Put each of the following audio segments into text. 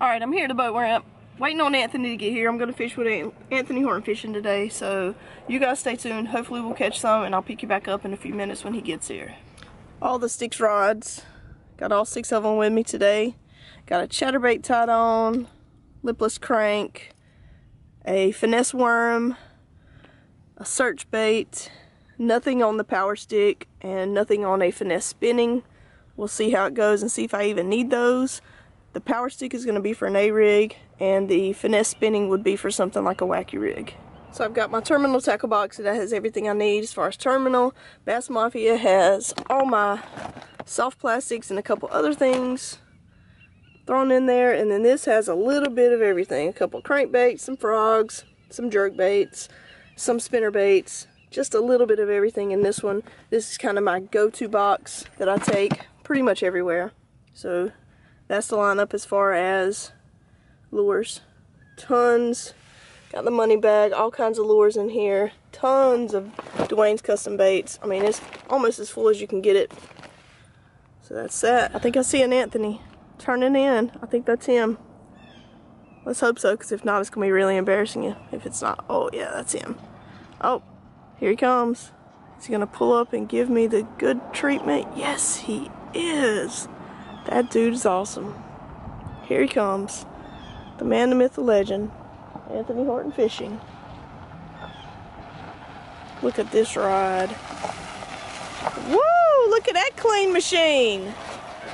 Alright, I'm here at the boat ramp. Waiting on Anthony to get here. I'm going to fish with Anthony Horn Fishing today. So you guys stay tuned. Hopefully we'll catch some and I'll pick you back up in a few minutes when he gets here. All the Stix rods. Got all six of them with me today. Got a chatterbait tied on. Lipless crank. A finesse worm. A search bait. Nothing on the power stick. And nothing on a finesse spinning. We'll see how it goes and see if I even need those. The power stick is going to be for an A-rig, and the finesse spinning would be for something like a wacky rig. So I've got my terminal tackle box that has everything I need as far as terminal. Bass Mafia has all my soft plastics and a couple other things thrown in there. And then this has a little bit of everything. A couple crankbaits, some frogs, some jerk baits, some spinner baits, just a little bit of everything in this one. This is kind of my go-to box that I take pretty much everywhere. So that's the lineup as far as lures. Tons. Got the money bag, all kinds of lures in here. Tons of Duane's custom baits. I mean, it's almost as full as you can get it. So that's that. I think I see an Anthony turning in. I think that's him. Let's hope so, because if not, it's going to be really embarrassing you. If it's not, oh yeah, that's him. Oh, here he comes. Is he going to pull up and give me the good treatment? Yes, he is. That dude is awesome. Here he comes. The man, the myth, the legend. Anthony Horton Fishing. Look at this rod. Woo! Look at that clean machine.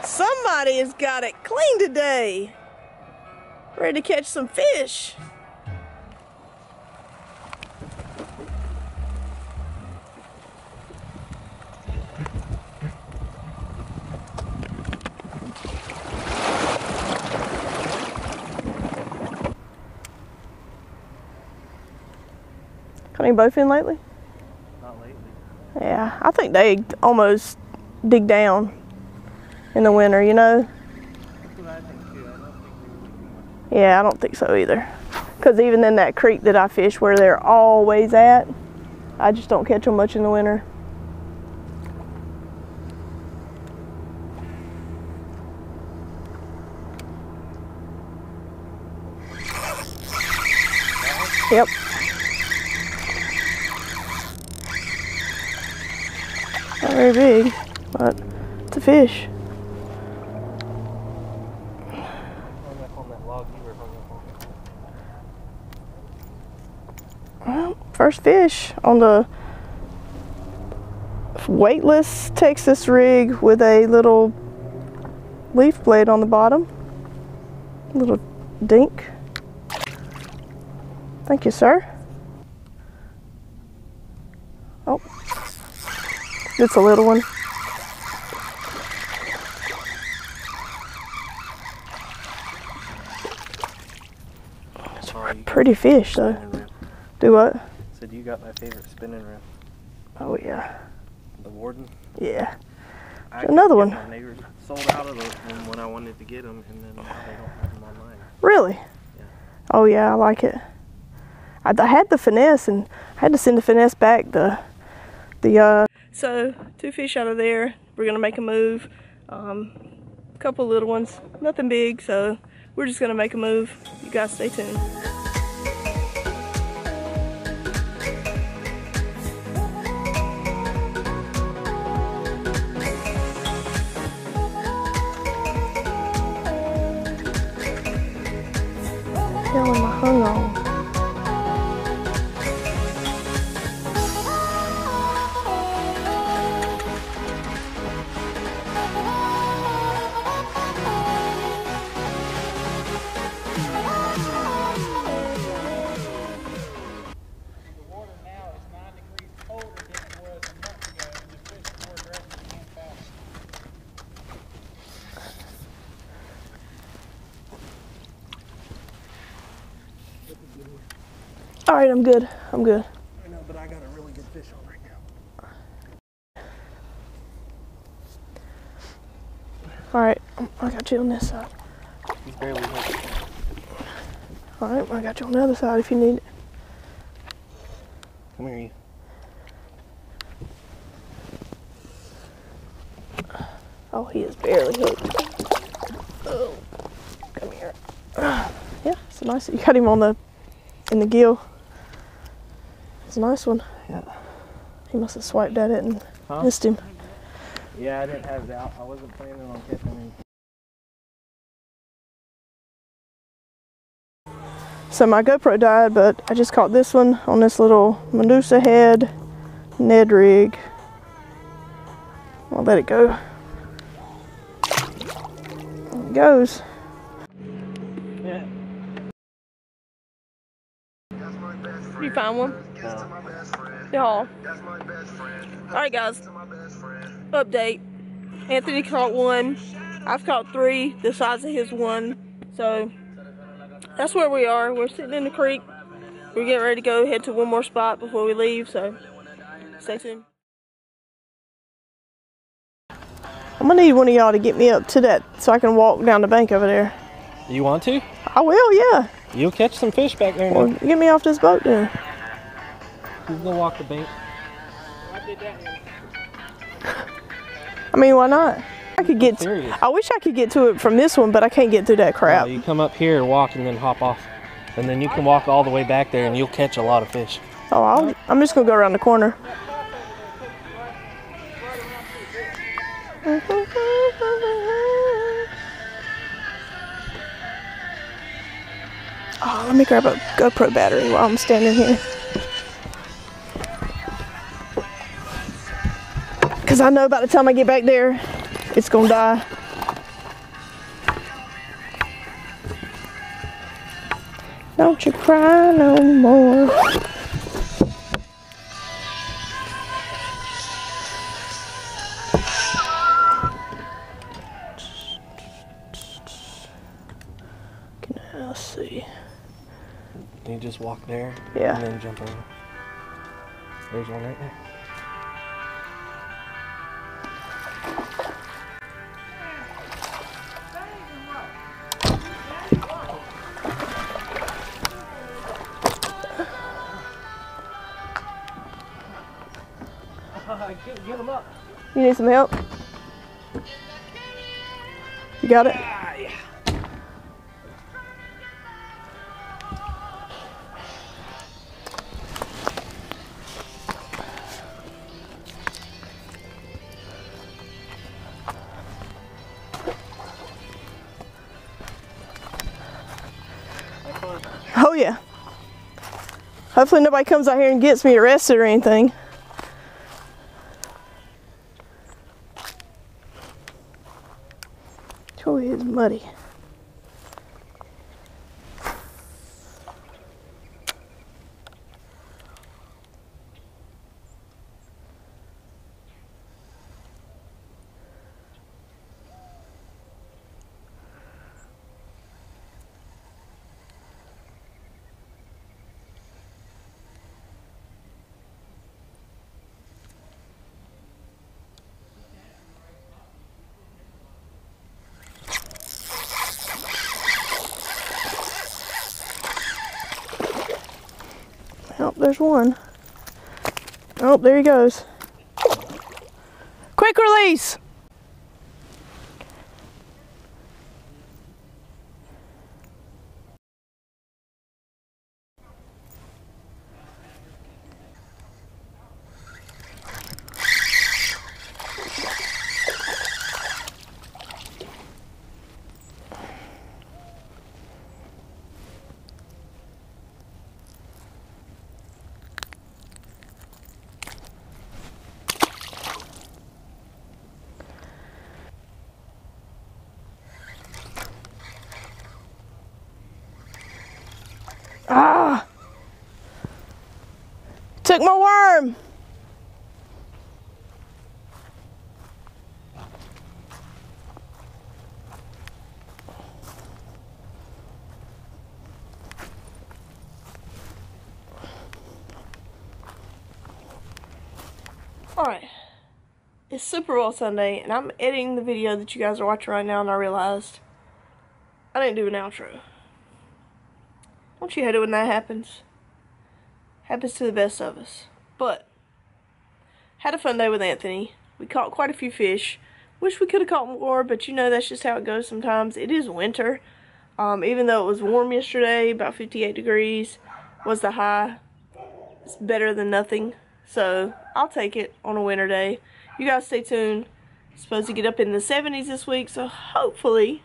Somebody has got it clean today. Ready to catch some fish. Caught any bowfin lately? Not lately. Yeah, I think they almost dig down in the winter, you know? I too. I don't think they really. Yeah, I don't think so either. Because even in that creek that I fish where they're always at, I just don't catch them much in the winter. Yep. Very big, but it's a fish. First fish on the weightless Texas rig with a little leaf blade on the bottom. Little dink. Thank you, sir. It's a little one. Sorry. Pretty fish, though. Do what? Said you got my favorite spinning reel. Oh, yeah. The Warden. Yeah. I Another one. get them. They were sold out of those when- I wanted to get them, and then now they don't have them online. Really? Yeah. Oh yeah, I like it. I, I had the finesse and I had to send the finesse back. The the uh. So two fish out of there. We're gonna make a move. Um, a couple little ones, nothing big. So we're just gonna make a move. You guys stay tuned. All right, I'm good. I'm good. I know, but I got a really good fish on right now. All right, I got you on this side. He's barely hooked. All right, I got you on the other side if you need it. Come here, you. Oh, he is barely hooked. Oh, come here. a nice. You got him on the in the gill. It's a nice one. Yeah. He must have swiped at it and Huh? missed him. Yeah, I didn't have it out. I wasn't planning on catching him. So my GoPro died, but I just caught this one on this little Medusa head Ned rig. I'll let it go. There it goes. Yeah. You find one? Um, no. Y'all. Alright guys. Update. Anthony caught one. I've caught three the size of his one. So that's where we are. We're sitting in the creek. We're getting ready to go head to one more spot before we leave, so stay tuned. I'm gonna need one of y'all to get me up to that so I can walk down the bank over there. You want to? I will, yeah. You'll catch some fish back there. Well, get me off this boat then. Who's gonna walk the bank? I did that one. I mean, why not? I could get. I wish I could get to it from this one, but I can't get through that crap. You come up here, walk, and then hop off, and then you can walk all the way back there, and you'll catch a lot of fish. Oh, I'll, I'm just gonna go around the corner. Oh, let me grab a GoPro battery while I'm standing here. Because I know by the time I get back there, it's gonna die. Don't you cry no more. Can I let's see? You just walk there, Yeah. and then jump over. There's one right there. Get, him up. You need some help? You got it? Oh yeah. Hopefully nobody comes out here and gets me arrested or anything. Oh, it is muddy. Oh, there's one. Oh, there he goes. Quick release! Ah! Took my worm! Alright. It's Super Bowl Sunday, and I'm editing the video that you guys are watching right now, and I realized I didn't do an outro. Don't you hate it when that happens? Happens to the best of us. But, had a fun day with Anthony. We caught quite a few fish. Wish we could have caught more, but you know that's just how it goes sometimes. It is winter. Um, even though it was warm yesterday, about 58 degrees was the high. It's better than nothing. So I'll take it on a winter day. You guys stay tuned. It's supposed to get up in the 70s this week, so hopefully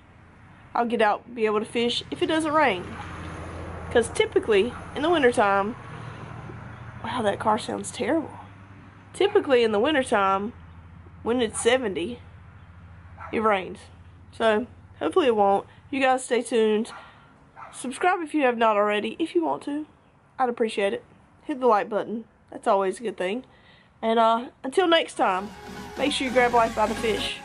I'll get out be able to fish if it doesn't rain. Because typically in the wintertime, wow, that car sounds terrible. Typically in the wintertime, when it's 70, it rains. So hopefully it won't. You guys stay tuned. Subscribe if you have not already, if you want to. I'd appreciate it. Hit the like button. That's always a good thing. And uh, until next time, make sure you grab life by the fish.